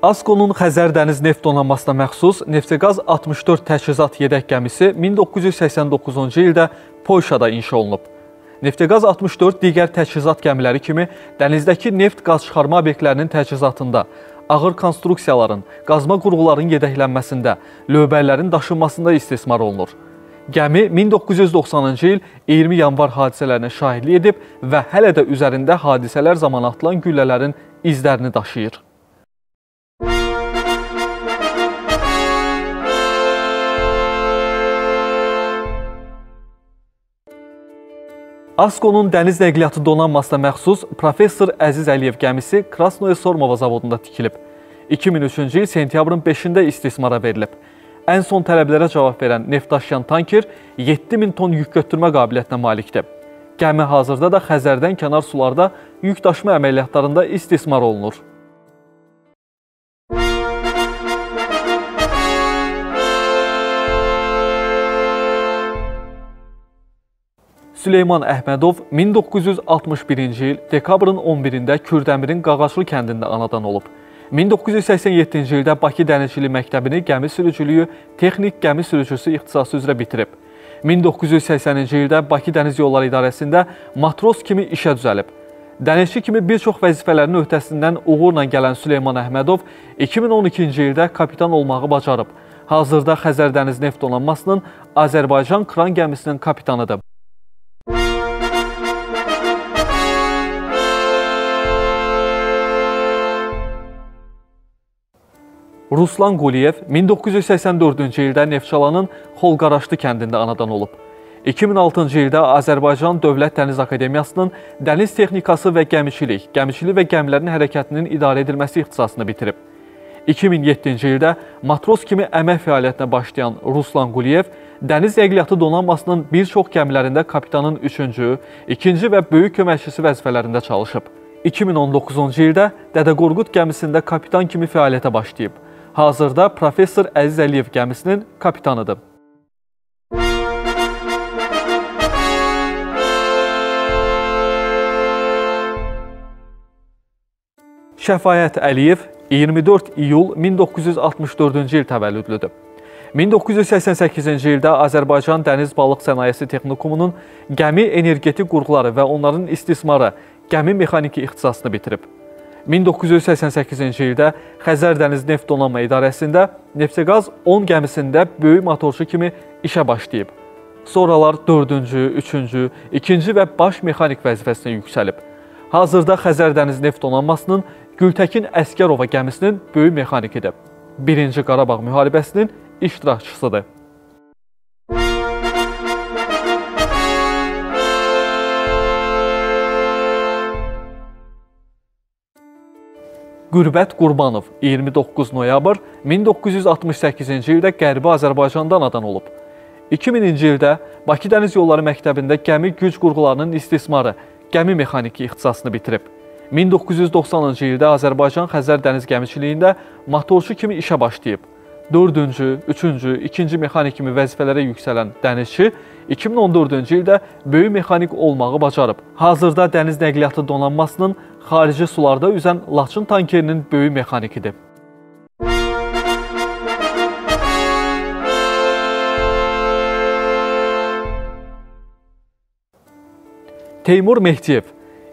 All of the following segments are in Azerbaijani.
ASKO-nun Xəzər dəniz neft donanmasına məxsus Neftəqaz 64 təchizat yedək gəmisi 1989-cu ildə Polşada inşa olunub. Neftəqaz 64 digər təchizat gəmiləri kimi dənizdəki neft qaz çıxarma obyektlərinin təchizatında, ağır konstruksiyaların, qazma qurğuların yedəklənməsində, lövbərlərin daşınmasında istismar olunur. Gəmi 1990-cı il 20 yanvar hadisələrinə şahidlik edib və hələ də üzərində hadisələr zamanı atılan güllələrin izlərini daşıyır. ASKO-nun dəniz nəqliyyatı donanmasına məxsus Professor Əziz Əliyev gəmisi Krasnoye Sormova zavodunda tikilib. 2003-cü il sentyabrın 5-də istismara verilib. Ən son tələblərə cavab verən neft daşıyan tanker 7000 ton yük götürmə qabiliyyətinə malikdir. Gəmi hazırda da Xəzərdən kənar sularda yük daşıma əməliyyatlarında istismar olunur. Süleyman Əhmədov 1961-ci il dekabrın 11-də Kürdəmirin Qağaçlı kəndində anadan olub. 1987-ci ildə Bakı Dənizçilik Məktəbini gəmi sürücülüyü, texnik gəmi sürücüsü ixtisası üzrə bitirib. 1980-ci ildə Bakı Dəniz Yolları İdarəsində matros kimi işə düzəlib. Dənizçi kimi bir çox vəzifələrin öhdəsindən uğurla gələn Süleyman Əhmədov 2012-ci ildə kapitan olmağı bacarıb. Hazırda Xəzər Dəniz Neft Donanmasının Azərbaycan kran gəmisinin kapitanıdır. Ruslan Quliyev 1984-cü ildə Neftçalanın Xolqaraşlı kəndində anadan olub. 2006-cı ildə Azərbaycan Dövlət Dəniz Akademiyasının Dəniz Texnikası və Gəmiçilik, Gəmiçilik və Gəmilərin Hərəkətinin İdarə edilməsi ixtisasını bitirib. 2007-ci ildə matros kimi əmək fəaliyyətinə başlayan Ruslan Quliyev Dəniz Nəqliyyatı Donanmasının bir çox gəmilərində kapitanın 3-cü, 2-ci və böyük köməkçisi vəzifələrində çalışıb. 2019-cu ildə Dədə Qorqud gəmisində kapitan kimi fəaliyyətə başlayıb. Hazırda Professor Əziz Əliyev gəmisinin kapitanıdır. Şəfayət Əliyev 24 iyul 1964-cü il təvəllüdlüdür. 1988-ci ildə Azərbaycan Dəniz Balıq Sənayesi Texnikumunun gəmi energetik qurğuları və onların istismarı, gəmi mexaniki ixtisasını bitirib. 1988-ci ildə Xəzər Dəniz Neft Donanma İdarəsində Neftəqaz 10 gəmisində böyük motorçu kimi işə başlayıb. Sonralar 4-cü, 3-cü, 2-ci və baş mexanik vəzifəsinə yüksəlib. Hazırda Xəzər Dəniz Neft Donanmasının Gültəkin Əskərova gəmisinin böyük mexanikidir. 1-ci Qarabağ müharibəsinin iştirakçısıdır. Qürbət Qurbanov 29 noyabr 1968-ci ildə Qərbi Azərbaycanda anadan olub. 2000-ci ildə Bakı Dəniz Yolları Məktəbində gəmi güc qurğularının istismarı, gəmi mexaniki ixtisasını bitirib. 1990-cı ildə Azərbaycan Xəzər dəniz gəmiçiliyində motorçu kimi işə başlayıb. 4-cü, 3-cü, 2-ci mexanik kimi vəzifələrə yüksələn dənizçi 2014-cü ildə böyük mexanik olmağı bacarıb. Hazırda dəniz nəqliyyatı donanmasının xarici sularda üzən Laçın tankerinin böyük mexanikidir. Teymur Mehdiyev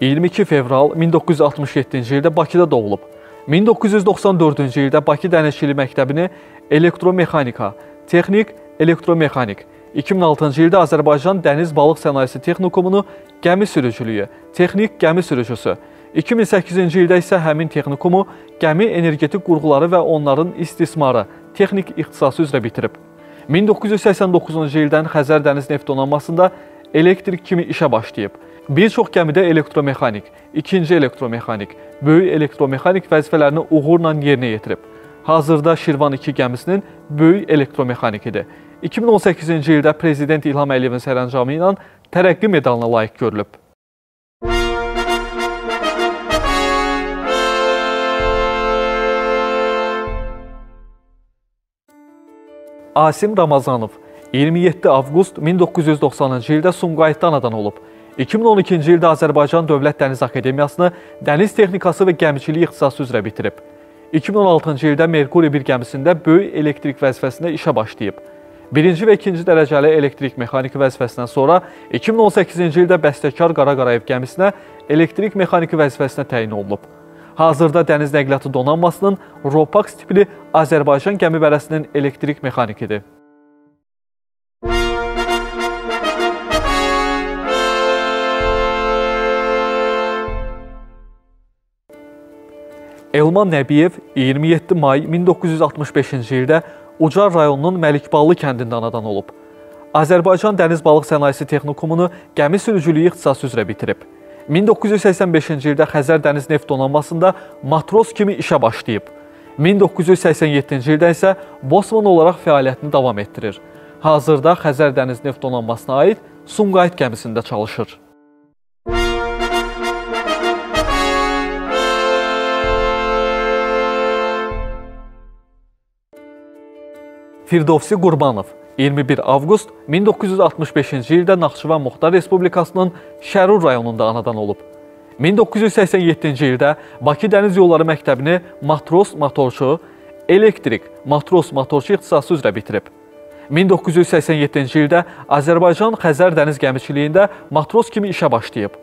22 fevral 1967-ci ildə Bakıda doğulub. 1994-cü ildə Bakı Dənizçilik Məktəbini elektromexanika, texnik, elektromexanik, 2006-cı ildə Azərbaycan Dəniz Balıq Sənayesi Texnikumunu gəmi sürücülüyü, texnik gəmi sürücüsü, 2008-ci ildə isə həmin texnikumu gəmi energetik qurğuları və onların istismarı, texnik ixtisası üzrə bitirib. 1989-cu ildən Xəzər Dəniz Neft Donanmasında elektrik kimi işə başlayıb. Bir çox gəmidə elektromexanik, ikinci elektromexanik, böyük elektromexanik vəzifələrini uğurla yerinə yetirib. Hazırda Şirvan 2 gəmisinin böyük elektromexanikidir. 2018-ci ildə Prezident İlham Əliyevin sərəncamı ilə tərəqqi medalına layiq görülüb. Asim Ramazanov 27 avqust 1990-cı ildə Sumqayıtda anadan olub. 2012-ci ildə Azərbaycan Dövlət Dəniz Akademiyasını Dəniz Texnikası və Gəmiçilik ixtisası üzrə bitirib. 2016-cı ildə Merkuri 1 gəmisində böyük elektrik vəzifəsində işə başlayıb. Birinci və ikinci dərəcəli elektrik mexaniki vəzifəsindən sonra 2018-ci ildə bəstəkar Qara Qarayev gəmisinə elektrik mexaniki vəzifəsinə təyin olunub. Hazırda dəniz nəqliyyatı donanmasının Ropax tipli Azərbaycan gəmi bərəsinin elektrik mexanikidir. Elman Nəbiyev 27 may 1965-ci ildə Ucar rayonunun Məlikballı kəndində anadan olub. Azərbaycan Dəniz Balıq Sənayesi Texnikumunu gəmi sürücülüyü ixtisası üzrə bitirib. 1985-ci ildə Xəzər Dəniz Neft Donanmasında matros kimi işə başlayıb. 1987-ci ildə isə Bosman olaraq fəaliyyətini davam etdirir. Hazırda Xəzər Dəniz Neft Donanmasına aid Sumqayıt gəmisində çalışır. Firdovsi Qurbanov 21 avqust 1965-ci ildə Naxçıvan Muxtar Respublikasının Şərur rayonunda anadan olub. 1987-ci ildə Bakı Dəniz Yolları Məktəbini matros motorçu, elektrik matros motorçu ixtisası üzrə bitirib. 1987-ci ildə Azərbaycan Xəzər dəniz gəmiçiliyində matros kimi işə başlayıb.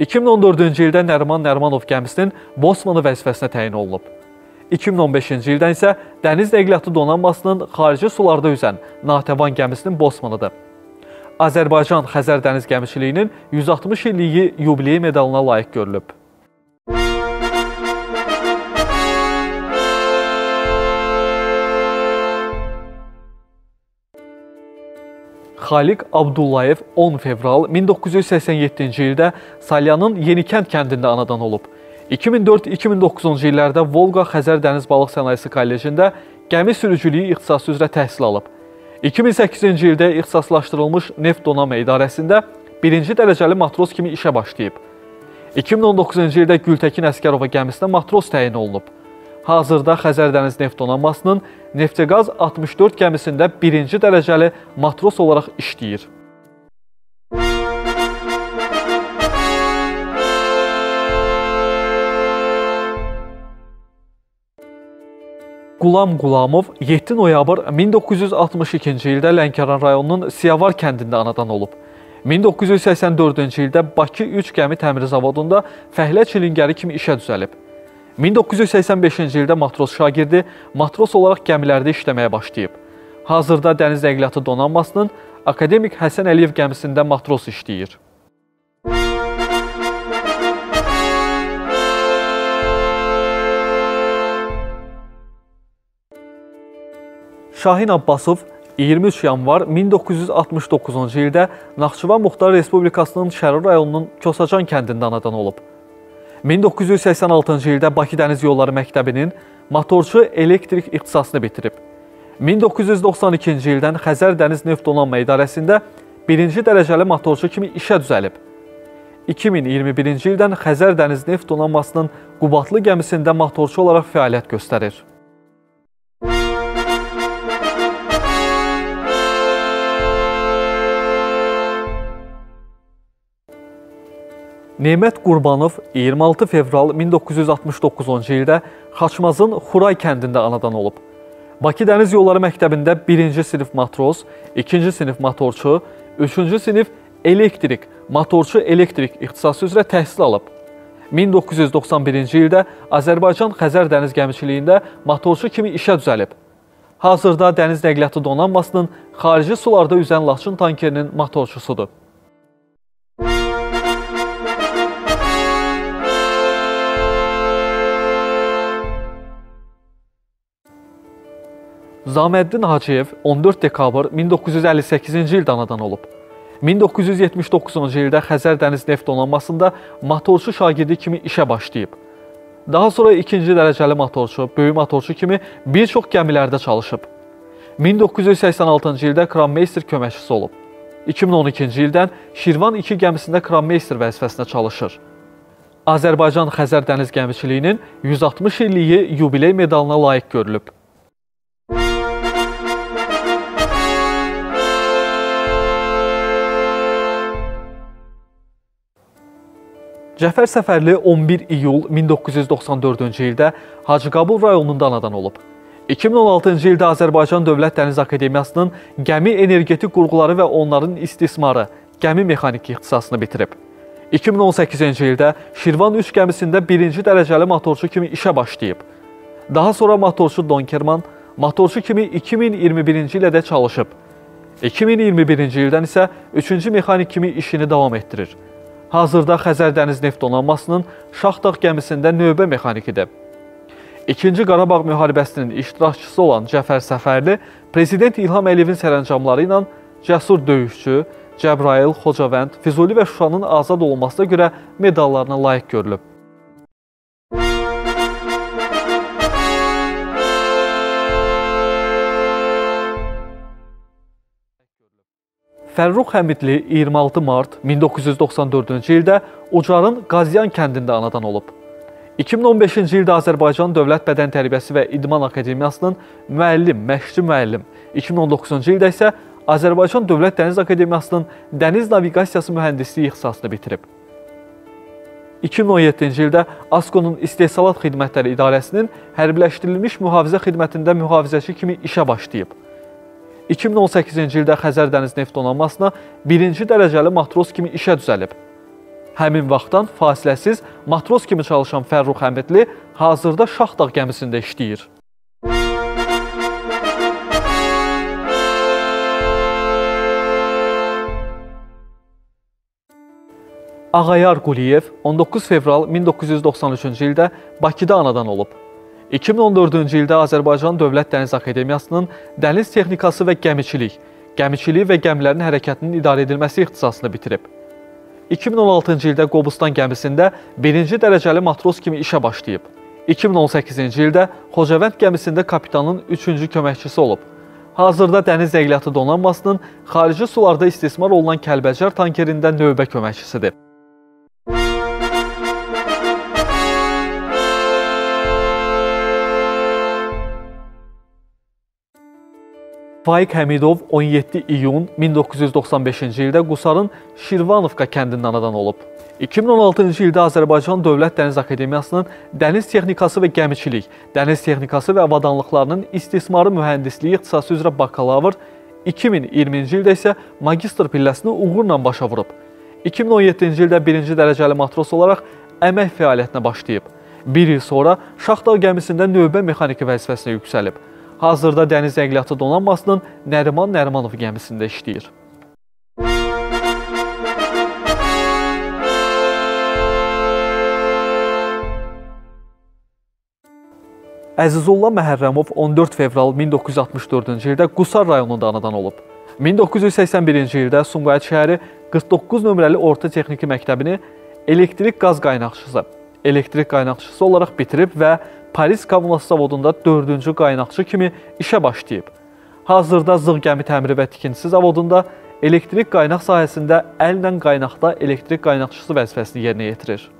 2014-cü ildə Nəriman Nərimanov gəmisinin Bosmanı vəzifəsinə təyin olunub. 2015-ci ildən isə Dəniz Nəqliyyatı Donanmasının xarici sularda üzən Natəvan gəmisinin bosmanıdır. Azərbaycan Xəzər dəniz gəmiçiliyinin 160 illiyi yubiley medalına layiq görülüb. Xaliq Abdullayev 10 fevral 1987-ci ildə Salyanın Yenikənd kəndində anadan olub. 2004-2009-cu illərdə Volqa Xəzər Dəniz Balıq Sənayesi Kollecində gəmi sürücülüyü ixtisası üzrə təhsil alıb. 2008-ci ildə ixtisaslaşdırılmış Neft Donanma İdarəsində birinci dərəcəli matros kimi işə başlayıb. 2019-cu ildə Gültəkin Əskərova gəmisinə matros təyin olunub. Hazırda Xəzər Dəniz Neft Donanmasının Nefteqaz 64 gəmisində birinci dərəcəli matros olaraq işləyir. Qulam Qulamov 7 noyabr 1962-ci ildə Lənkəran rayonunun Siyavar kəndində anadan olub. 1984-cü ildə Bakı 3 gəmi təmir zavodunda fəhlə çilingəri kimi işə düzəlib. 1985-ci ildə matros şagirdi matros olaraq gəmilərdə işləməyə başlayıb. Hazırda Dəniz Nəqliyyatı Donanmasının Akademik Həsən Əliyev gəmisində matros işləyir. Şahin Abbasov 23 yanvar 1969-cu ildə Naxçıvan Muxtar Respublikasının Şərur rayonunun Kosacan kəndində anadan olub. 1986-cı ildə Bakı Dəniz Yolları Məktəbinin motorçu elektrik ixtisasını bitirib. 1992-ci ildən Xəzər Dəniz Neft Donanma İdarəsində birinci dərəcəli motorçu kimi işə düzəlib. 2021-ci ildən Xəzər Dəniz Neft Donanmasının Qubatlı gəmisində motorçu olaraq fəaliyyət göstərir. Nemət Qurbanov 26 fevral 1969-cu ildə Xaçmazın Xuray kəndində anadan olub. Bakı Dəniz Yolları Məktəbində 1-ci sinif matros, 2-ci sinif motorçu, 3-cü sinif elektrik, motorçu elektrik ixtisası üzrə təhsil alıb. 1991-ci ildə Azərbaycan Xəzər dəniz gəmiçiliyində motorçu kimi işə düzəlib. Hazırda Dəniz Nəqliyyatı Donanmasının xarici sularda üzən Laçın tankerinin motorçusudur. Zaməddin Hacıyev 14 dekabr 1958-ci ildə anadan olub. 1979-cu ildə Xəzər Dəniz Neft Donanmasında motorçu şagirdi kimi işə başlayıb. Daha sonra ikinci dərəcəli motorçu, böyük motorçu kimi bir çox gəmilərdə çalışıb. 1986-cı ildə kranmeyster köməkçisi olub. 2012-ci ildən Şirvan 2 gəmisində kranmeyster vəzifəsində çalışır. Azərbaycan Xəzər dəniz gəmiçiliyinin 160 illiyi yubiley medalına layiq görülüb. Cəfər Səfərli 11 iyul 1994-cü ildə Hacıqabul rayonunda anadan olub. 2016-cı ildə Azərbaycan Dövlət Dəniz Akademiyasının gəmi energetik qurğuları və onların istismarı, gəmi mexaniki ixtisasını bitirib. 2018-ci ildə Şirvan 3 gəmisində birinci dərəcəli motorçu kimi işə başlayıb. Daha sonra motorçu Donkerman, motorçu kimi 2021-ci ildə də çalışıb. 2021-ci ildən isə 3-cü mexanik kimi işini davam etdirir. Hazırda Xəzər Dəniz Neft Donanmasının Şaxdağ gəmisində növbə mexanikidir. İkinci Qarabağ müharibəsinin iştirakçısı olan Cəfər Səfərli Prezident İlham Əliyevin sərəncamları ilə cəsur döyüşçü, Cəbrayıl, Xocavənd, Füzuli və Şuşanın azad olunmasına görə medallarına layiq görülüb. Fərrux Həmidli 26 mart 1994-cü ildə Ucarın Qazyan kəndində anadan olub. 2015-ci ildə Azərbaycan Dövlət Bədən Tərbiyəsi və İdman Akademiyasının müəllim, məşqçi müəllim, 2019-cu ildə isə Azərbaycan Dövlət Dəniz Akademiyasının Dəniz Naviqasiyası mühəndisliyi ixtisasını bitirib. 2017-ci ildə ASKO-nun İstehsalat Xidmətləri İdarəsinin hərbiləşdirilmiş mühafizə xidmətində mühafizəçi kimi işə başlayıb. 2018-ci ildə Xəzər Dəniz Neft Donanmasına birinci dərəcəli matros kimi işə düzəlib. Həmin vaxtdan fasiləsiz matros kimi çalışan Fərrux Həmidli hazırda Şaxdağ gəmisində işləyir. Ağayar Quliyev 19 fevral 1993-cü ildə Bakıda anadan olub. 2014-cü ildə Azərbaycan Dövlət Dəniz Akademiyasının Dəniz Texnikası və Gəmiçilik, Gəmiçilik və gəmilərin hərəkətinin idarə edilməsi ixtisasını bitirib. 2016-cı ildə Qobustan gəmisində birinci dərəcəli matros kimi işə başlayıb. 2018-ci ildə Xocavənd gəmisində kapitanın 3-cü köməkçisi olub. Hazırda Dəniz Nəqliyyatı Donanmasının xarici sularda istismar olunan Kəlbəcər tankerində növbə köməkçisidir. Faiq Həmidov 17 iyun 1995-ci ildə Qusarın Şirvanovka kəndindən anadan olub. 2016-cı ildə Azərbaycan Dövlət Dəniz Akademiyasının Dəniz Texnikası və Gəmiçilik, Dəniz Texnikası və Avadanlıqlarının İstismarı Mühəndisliyi ixtisası üzrə bakalavr, 2020-ci ildə isə magistr pilləsini uğurla başa vurub. 2017-ci ildə birinci dərəcəli matros olaraq əmək fəaliyyətinə başlayıb. Bir il sonra Şaxdağ gəmisində növbə mexaniki vəzifəsinə yüksəlib. Hazırda Dəniz Nəqliyyatı Donanmasının Nəriman Nərimanov gəmisində işləyir. Əzizullah Məhərrəmov 14 fevral 1964-cü ildə Qusar rayonunda anadan olub. 1981-ci ildə Sumqayıt şəhəri 49 nömrəli orta texniki məktəbini elektrik qaz qaynaqçısı, elektrik qaynaqçısı olaraq bitirib və Paris Kommunal zavodunda 4-cü qaynaqçı kimi işə başlayıb. Hazırda Zığ gəmi təmiri və tikintisi zavodunda elektrik qaynaq sahəsində əllə qaynaqda elektrik qaynaqçısı vəzifəsini yerinə yetirir.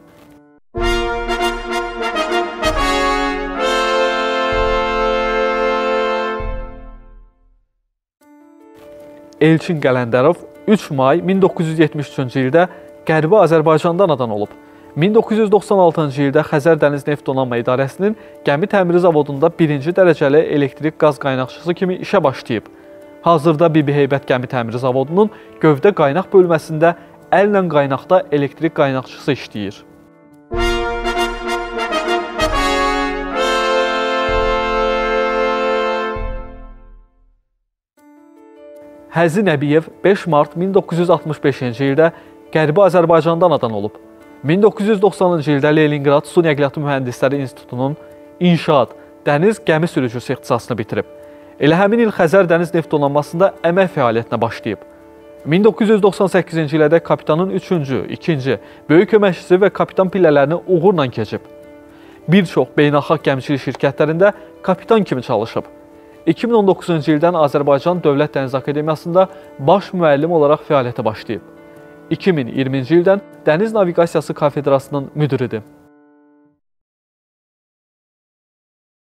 Elçin Qələndərov 3 may 1973-cü ildə Qərbi Azərbaycanda anadan olub. 1996-cı ildə Xəzər Dəniz Neft Donanma İdarəsinin gəmi təmiri zavodunda birinci dərəcəli elektrik qaz qaynaqçısı kimi işə başlayıb. Hazırda Bibi Heybət gəmi təmiri zavodunun gövdə qaynaq bölməsində əllə qaynaqda elektrik qaynaqçısı işləyir. Həzi Nəbiyev 5 mart 1965-ci ildə Qərbi Azərbaycanda anadan olub. 1990-cı ildə Leninqrad Su Nəqliyyatı Mühəndisləri İnstitutunun İnşaat, Dəniz Gəmi Sürücüsü ixtisasını bitirib. Elə həmin il Xəzər Dəniz Neft Donanmasında əmək fəaliyyətinə başlayıb. 1998-ci ildə kapitanın 3-cü, 2-ci, böyük köməkçisi və kapitan pillələrini uğurla keçib. Bir çox beynəlxalq gəmiçilik şirkətlərində kapitan kimi çalışıb. 2019-cu ildən Azərbaycan Dövlət Dəniz Akademiyasında baş müəllim olaraq fəaliyyətə başlayıb. 2020-ci ildən Dəniz Naviqasiyası Kafedrasının müdiridir.